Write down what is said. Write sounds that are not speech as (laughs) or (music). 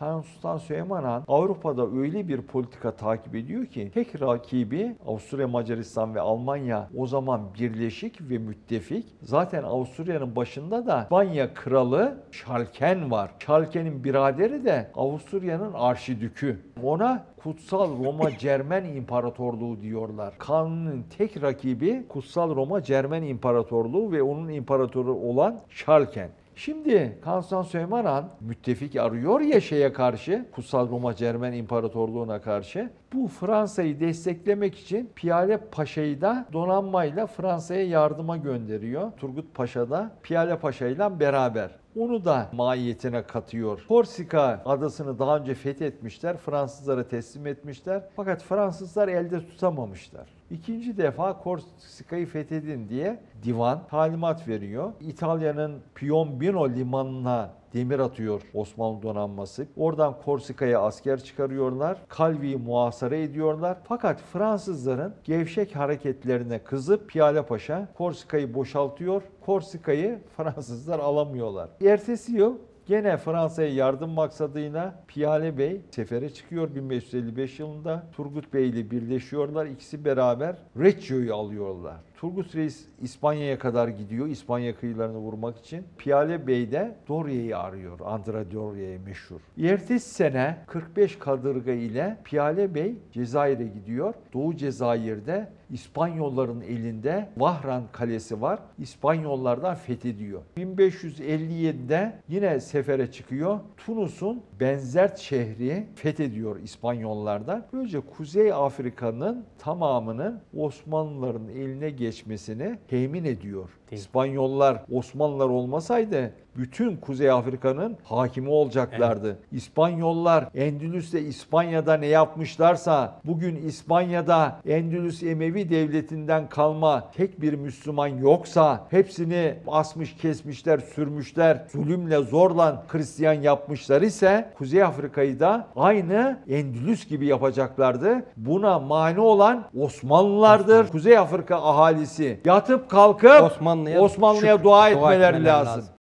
Kanuni Sultan Süleyman Han Avrupa'da öyle bir politika takip ediyor ki tek rakibi Avusturya, Macaristan ve Almanya o zaman birleşik ve müttefik. Zaten Avusturya'nın başında da İspanya kralı Şalken var. Şalken'in biraderi de Avusturya'nın arşidükü. Ona Kutsal Roma (laughs) Cermen İmparatorluğu diyorlar. Kanunun tek rakibi Kutsal Roma Cermen İmparatorluğu ve onun imparatoru olan Şalken. Şimdi Kanuni Süleyman müttefik arıyor ya şeye karşı, Kutsal Roma Cermen İmparatorluğu'na karşı. Bu Fransa'yı desteklemek için Piyale Paşa'yı da donanmayla Fransa'ya yardıma gönderiyor. Turgut Paşa da Piyale Paşa ile beraber. Onu da mahiyetine katıyor. Korsika adasını daha önce fethetmişler. Fransızlara teslim etmişler. Fakat Fransızlar elde tutamamışlar. İkinci defa Korsika'yı fethedin diye divan talimat veriyor. İtalya'nın Piombino limanına demir atıyor Osmanlı donanması. Oradan Korsika'ya asker çıkarıyorlar. Calvi'yi muhasara ediyorlar. Fakat Fransızların gevşek hareketlerine kızıp Piyale Paşa Korsika'yı boşaltıyor. Korsika'yı (laughs) Fransızlar alamıyorlar. Ertesi yıl Gene Fransa'ya yardım maksadıyla Piyale Bey sefere çıkıyor 1555 yılında. Turgut Bey ile birleşiyorlar. İkisi beraber Reggio'yu alıyorlar. Turgut Reis İspanya'ya kadar gidiyor İspanya kıyılarını vurmak için. Piyale Bey de Doria'yı arıyor. Andra Doria'yı meşhur. Ertesi sene 45 kadırga ile Piyale Bey Cezayir'e gidiyor. Doğu Cezayir'de İspanyolların elinde Vahran Kalesi var. İspanyollardan fethediyor. 1557'de yine sefere çıkıyor. Tunus'un Benzert şehri fethediyor İspanyollardan. Böylece Kuzey Afrika'nın tamamının Osmanlıların eline geçmesini temin ediyor. Değil. İspanyollar Osmanlılar olmasaydı bütün Kuzey Afrika'nın hakimi olacaklardı. İspanyollar Endülüs'te İspanya'da ne yapmışlarsa bugün İspanya'da Endülüs Emevi devletinden kalma tek bir Müslüman yoksa hepsini asmış kesmişler sürmüşler zulümle zorla Hristiyan yapmışlar ise Kuzey Afrika'yı da aynı Endülüs gibi yapacaklardı. Buna mani olan Osmanlılardır. Kuzey Afrika ahalisi yatıp kalkıp Osmanlı'ya Osmanlı'ya dua dua etmeleri lazım. lazım.